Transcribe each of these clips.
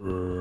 Uh.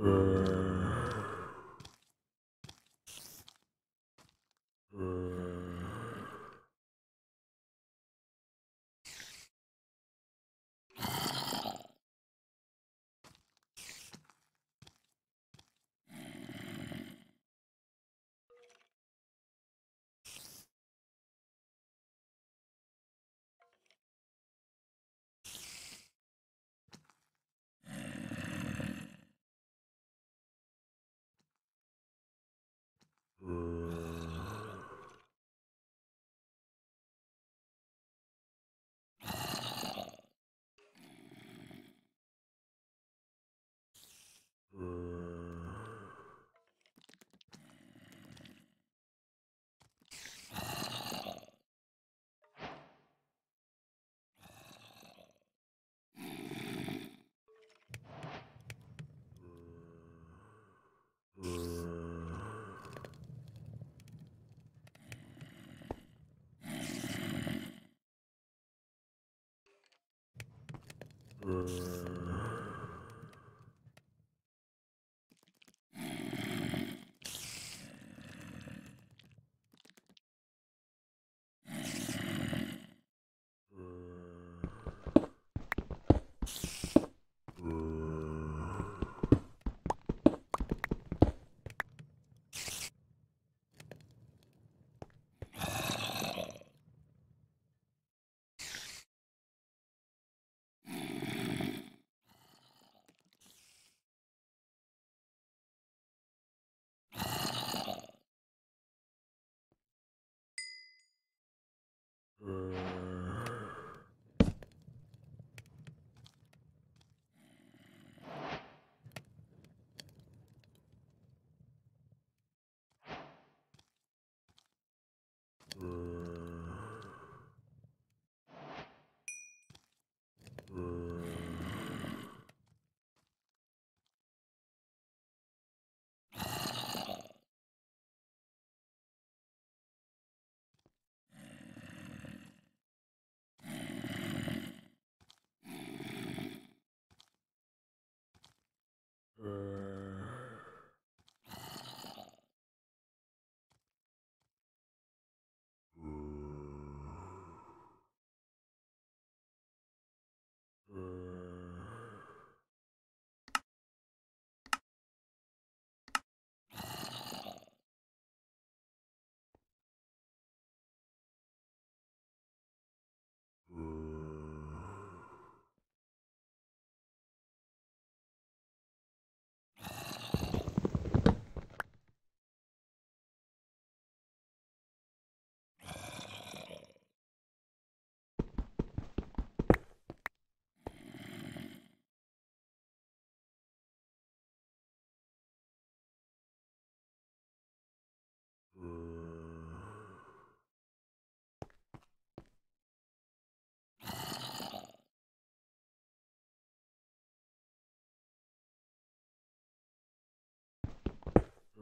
Uh... Uh... 嗯 Hum.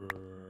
Brr.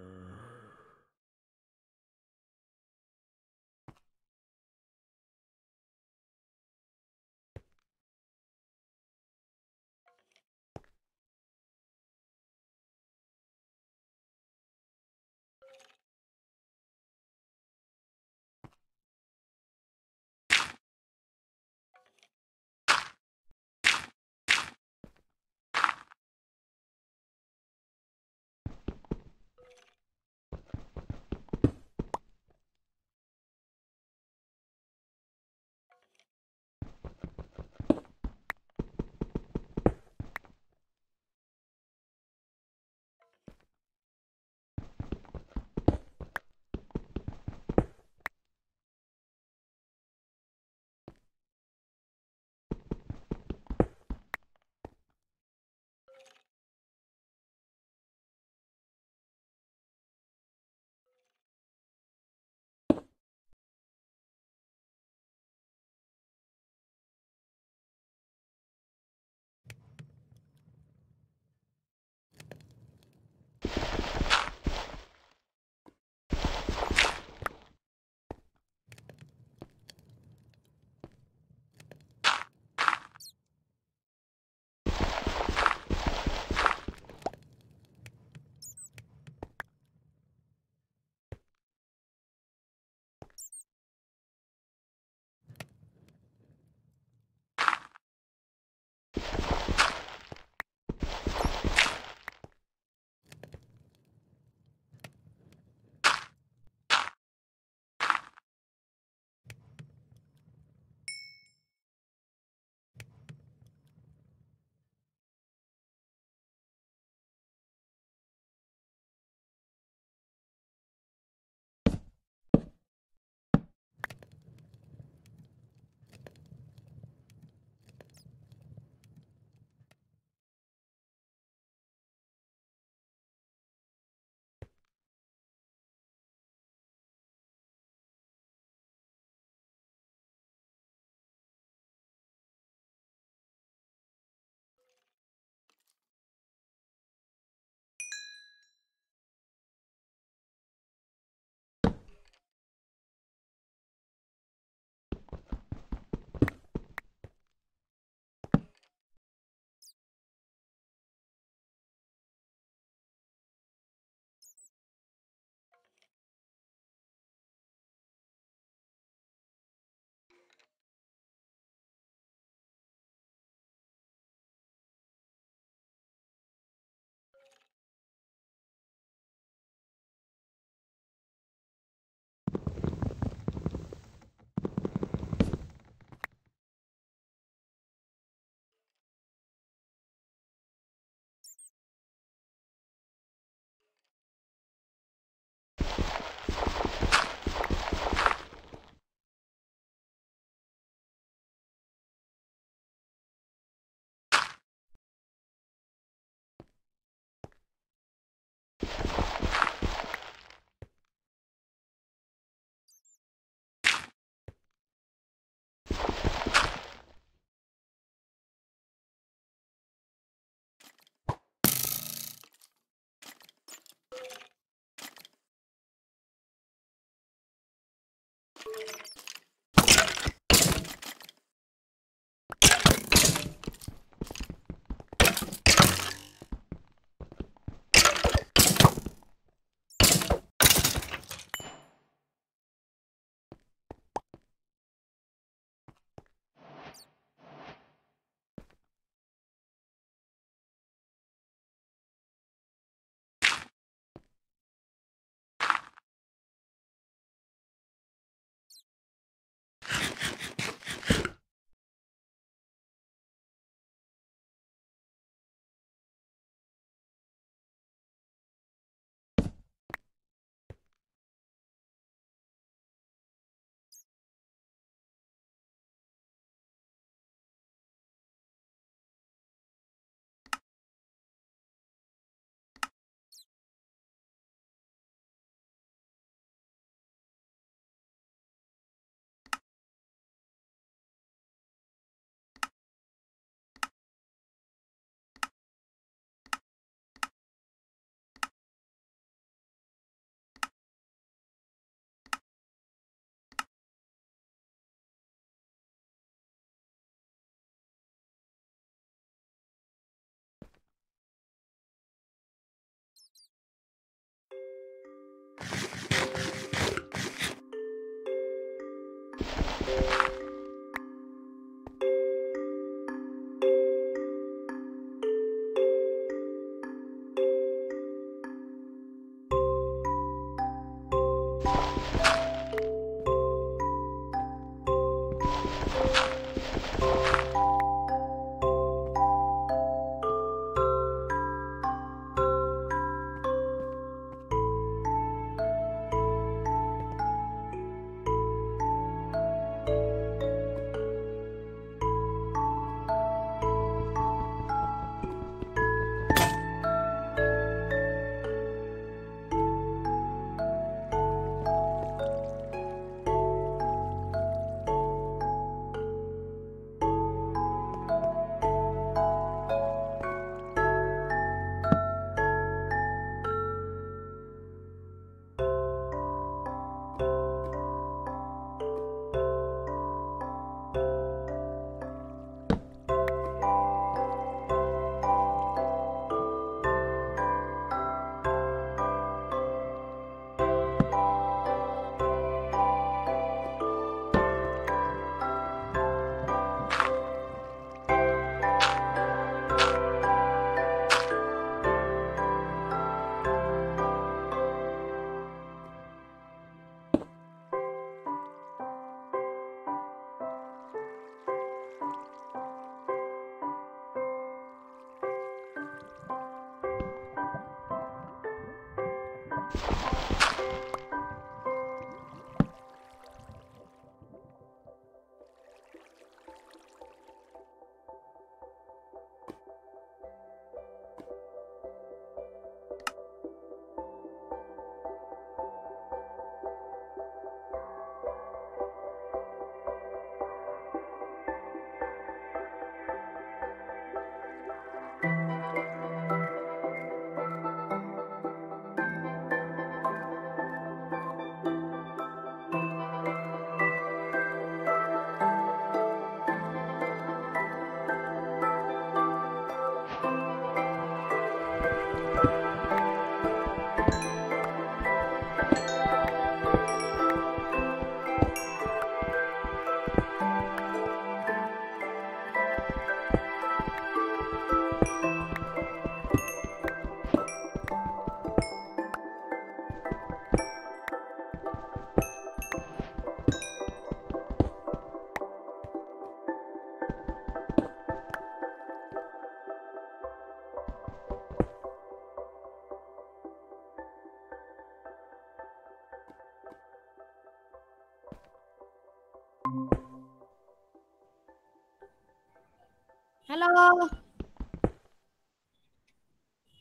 you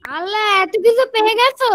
আল্লাহ এত কিছু পেয়ে গেছো?